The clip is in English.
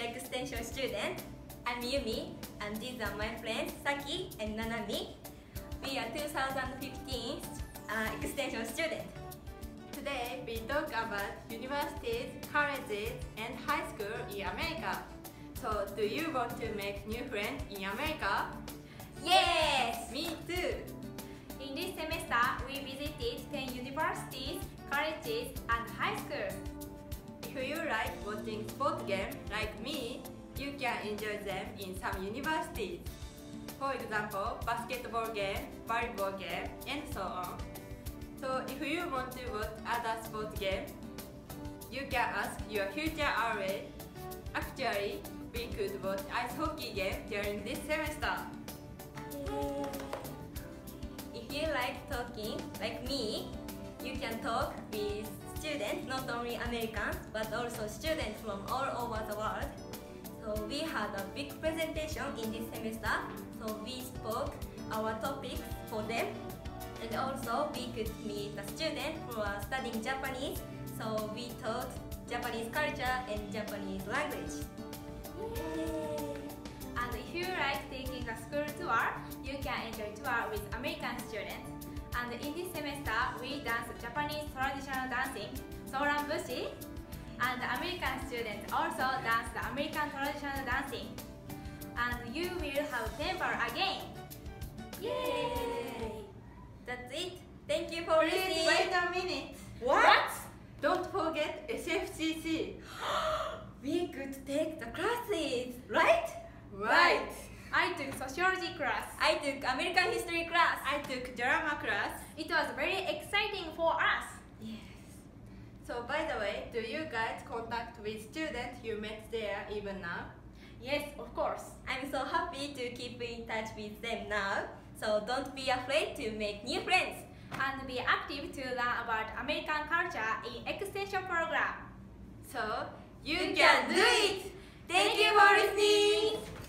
extension student. I'm Yumi, and these are my friends Saki and Nanami. We are 2015 uh, extension student. Today we talk about universities, colleges, and high school in America. So, do you want to make new friends in America? Yes! Me too! In this semester, we visited 10 universities, colleges, and high schools. If you like watching sport games like me, you can enjoy them in some universities. For example, basketball game, volleyball game, and so on. So if you want to watch other sport games, you can ask your future RA. Actually, we could watch ice hockey game during this semester. If you like talking, like me, you can talk with students, not only Americans, but also students from all over the world. So we had a big presentation in this semester. So we spoke our topics for them. And also we could meet the students who are studying Japanese. So we taught Japanese culture and Japanese language. And if you like taking a school tour, you can enjoy tour with American students. And in this semester, we dance Japanese traditional dancing, Soran Bushi. And American students also dance the American traditional dancing. And you will have temple again. Yay! That's it. Thank you for Please listening. wait a minute. What? Don't forget SFCC. We could take the classes, right? Right. I took class. I took American history class. I took drama class. It was very exciting for us. Yes. So by the way, do you guys contact with students you met there even now? Yes, of course. I'm so happy to keep in touch with them now. So don't be afraid to make new friends. And be active to learn about American culture in extension program. So you, You can do it. Thank you for listening.